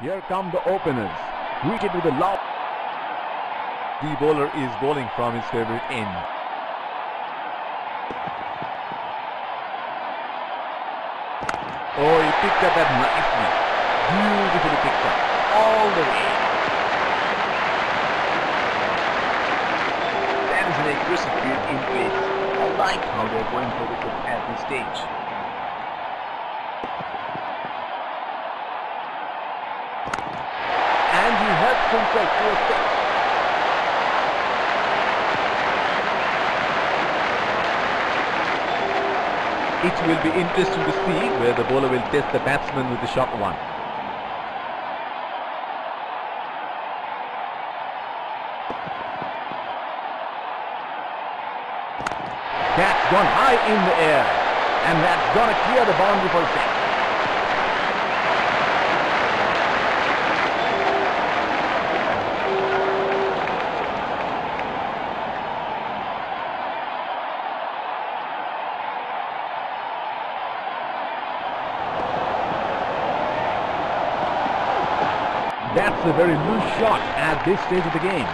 Here come the openers. Greeted with a loud. The bowler is bowling from his favorite end. Oh, he picked up that nicely. Beautifully picked up. All the way. That is an aggressive field in place. I like how they're going for wicket at this stage. And he helps himself to a six. It will be interesting to see where the bowler will test the batsman with the short one. That's gone high in the air. And that's gonna clear the boundary for six. That's a very loose shot at this stage of the game.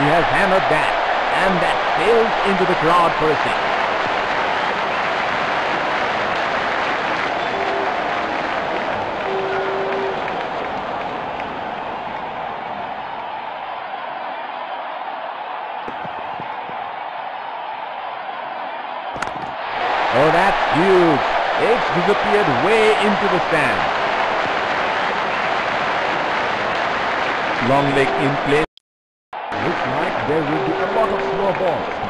He has hammered that, and that sails into the crowd for a six. Oh, that's huge. It's disappeared way into the stand. Long leg in place. Looks like there will be a lot of slow balls.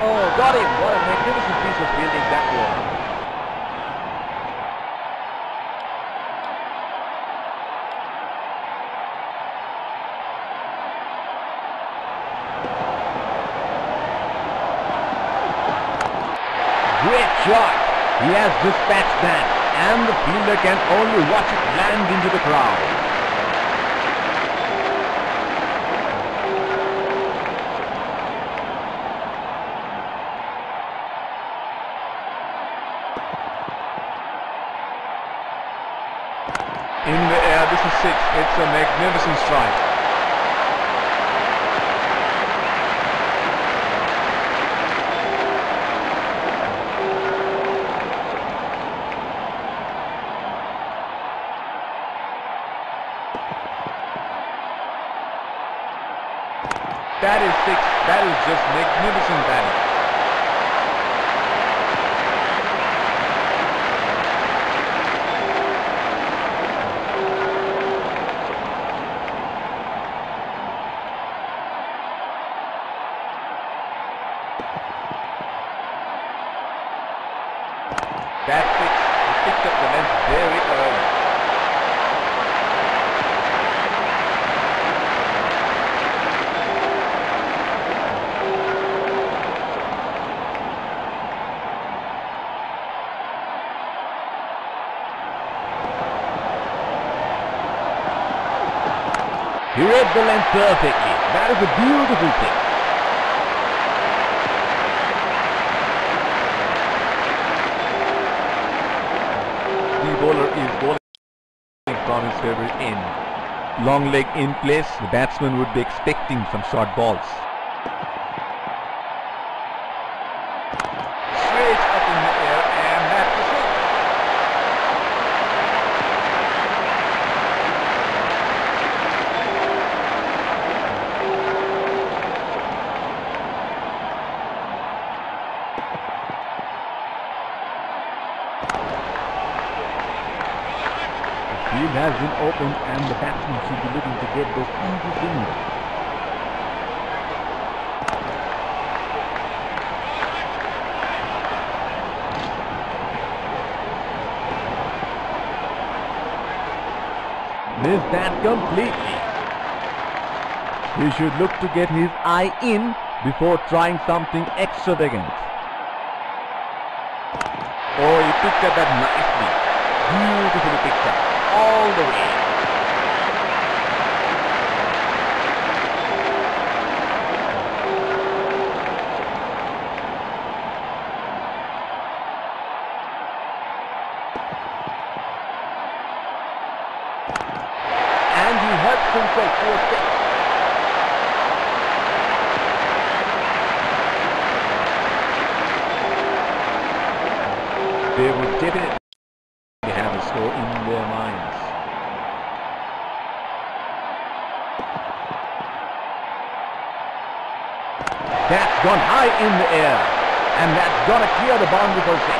Oh, got him. What a magnificent piece of fielding that was. Great shot. He has dispatched that and the fielder can only watch it land into the crowd. In the air, this is six. It's a magnificent strike. That is. That is just magnificent batting. That six. He picked up the length very early. He read the length perfectly. That is a beautiful thing. The bowler is bowling from his favorite end. Long leg in place, the batsman would be expecting some short balls. Straight up in the air and that's the six. The field has been opened and the batsman should be looking to get those easy singles. Missed that completely. He should look to get his eye in before trying something extravagant. Oh, he picked up that nicely. Beautifully picked up. All the way. And he helps himself to a six. They would definitely gone high in the air. And that's gonna clear the boundary for six.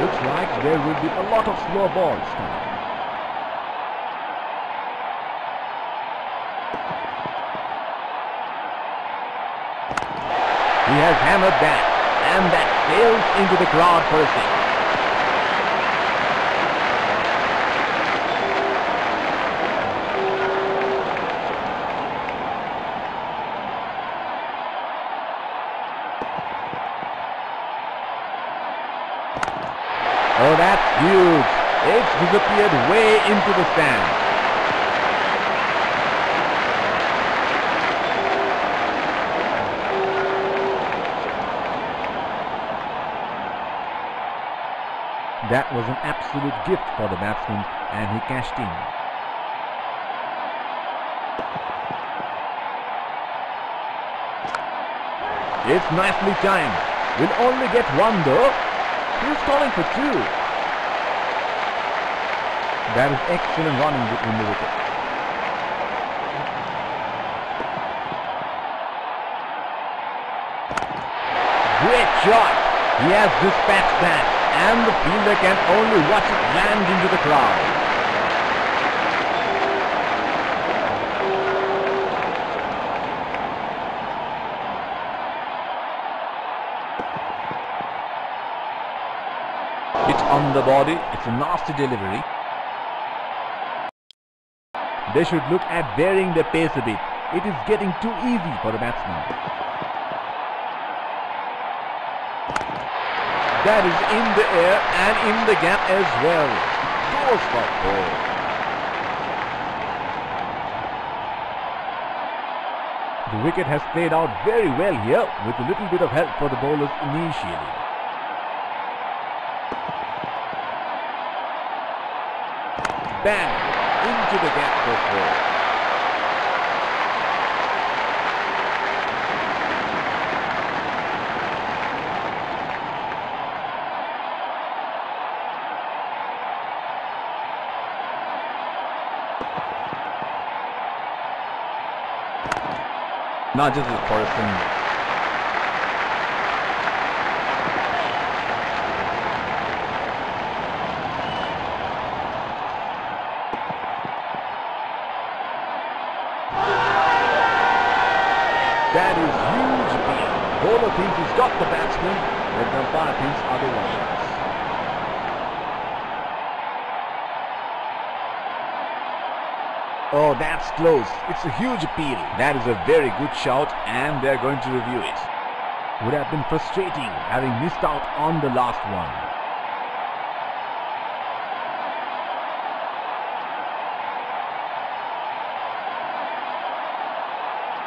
Looks like there will be a lot of slow balls coming. He has hammered that, and that sails into the crowd for a six. Oh, that's huge. It's disappeared way into the stand. That was an absolute gift for the batsman and he cashed in. It's nicely timed. We'll only get one though. He's calling for two. That is excellent running between the wickets. Great shot. He has dispatched that and the fielder can only watch it land into the crowd. It's on the body. It's a nasty delivery. They should look at varying their pace a bit. It is getting too easy for the batsman. That is in the air and in the gap as well. Goes for four. The wicket has played out very well here with a little bit of help for the bowlers initially. Bang! Into the gap for four. Not just as person. That he's got the batsman, but the umpire thinks otherwise. Oh, that's close. It's a huge appeal. That is a very good shout and they're going to review it. Would have been frustrating having missed out on the last one.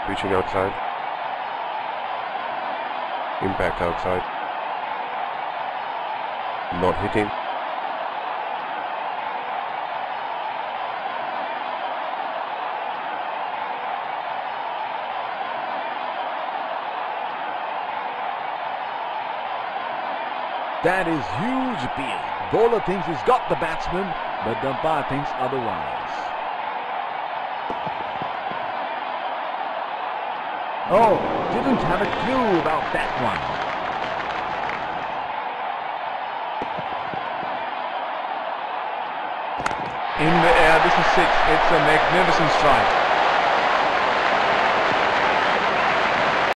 Reaching outside. Impact outside. Not hitting. That is huge appeal. Bowler thinks he's got the batsman, but umpire thinks otherwise. Oh, didn't have a clue about that one. In the air, this is six. It's a magnificent strike.